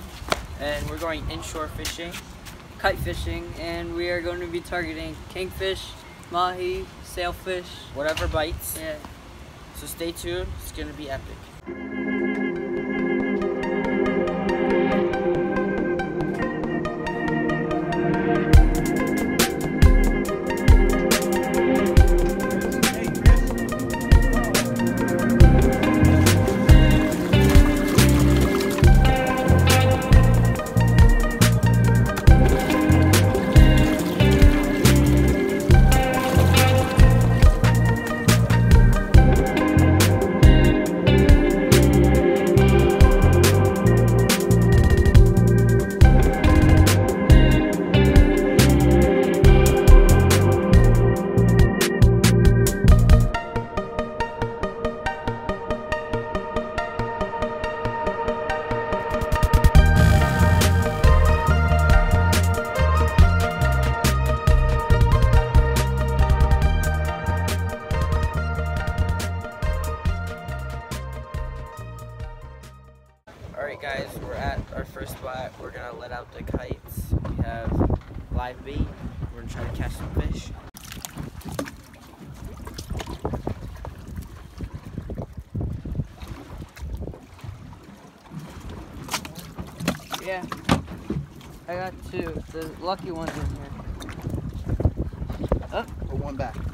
fishing with this kid, and we're going inshore fishing, kite fishing, and we are going to be targeting kingfish, mahi, sailfish, whatever bites. Yeah. So stay tuned. It's going to be epic. We're gonna try to catch some fish. Yeah, I got two. The lucky one's in here. Oh, Put one back.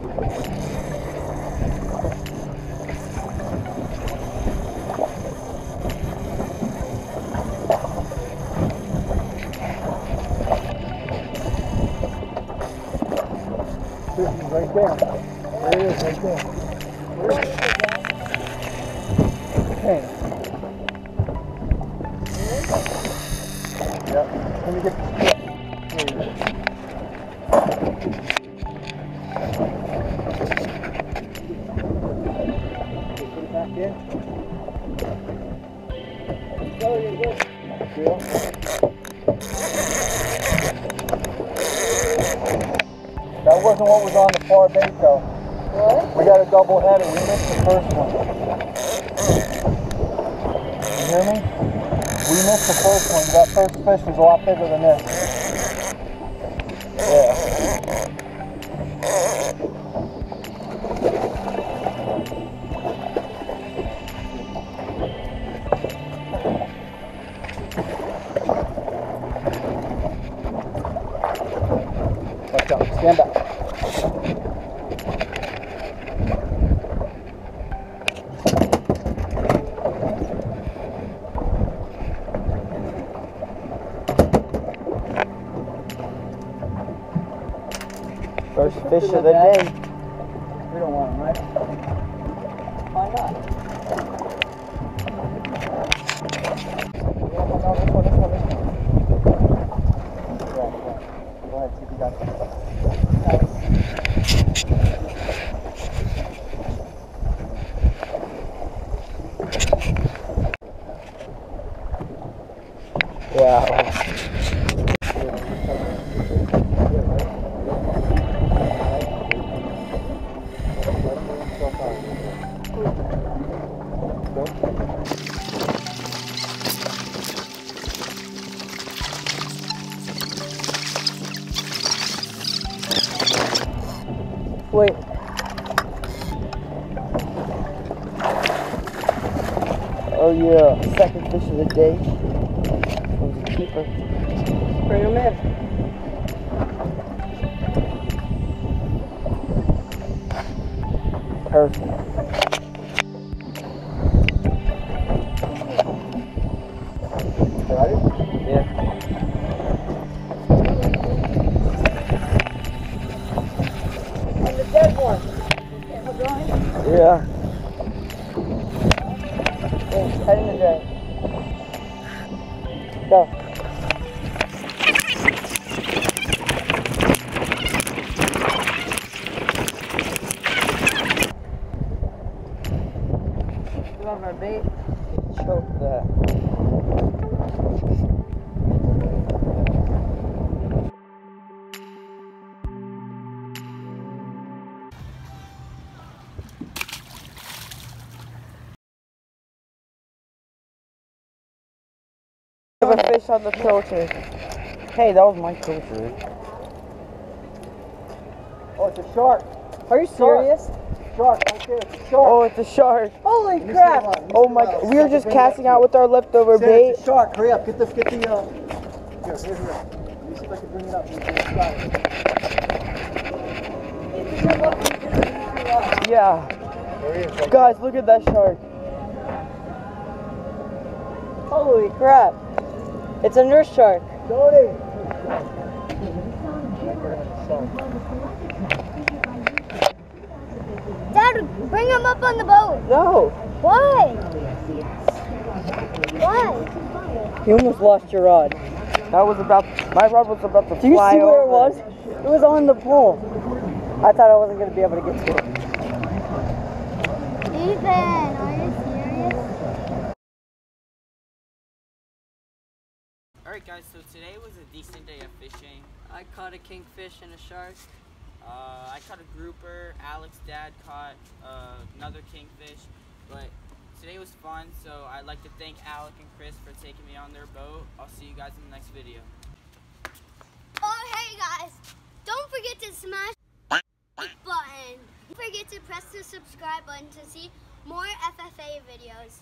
right there. There it is, right there. Okay. Yep. Let me get. There you go. Put it back in. Go, you're. Feel? Wasn't what was on the far bait though. What? We got a double header. We missed the first one. You hear me? We missed the first one. That first fish was a lot bigger than this. Yeah. Stand back. First fish of the day. We don't want them, right? Why not? No, Wait. Oh yeah, second fish of the day. Was a keeper. Bring him in. Perfect. Yeah. Head in the drain. Go. Bait. Choke that. Fish on the filter. Hey, that was my filter. Oh, it's a shark. Are you serious? Shark right there. It's a shark. Oh, it's a shark. Holy crap! the line. Let me Oh my god, we were just bring it up casting out with our leftover Sam, bait. It's a shark. Hurry up. Get the get the uh. Here, here, here. Let me see if I can bring it up. You can try it. Yeah. There he is. Right Guys, look at that shark. Holy crap. It's a nurse shark. Jody. Dad, bring him up on the boat. No. Why? Why? You almost lost your rod. That was about, my rod was about to Do you fly see where it was? It was on the pole. I thought I wasn't going to be able to get to it. Ethan, Alright guys, so today was a decent day of fishing. I caught a kingfish and a shark. Uh, I caught a grouper. Alec's dad caught uh, another kingfish. But today was fun, so I'd like to thank Alec and Chris for taking me on their boat. I'll see you guys in the next video. Oh, hey guys. Don't forget to smash the button. Don't forget to press the subscribe button to see more FFA videos.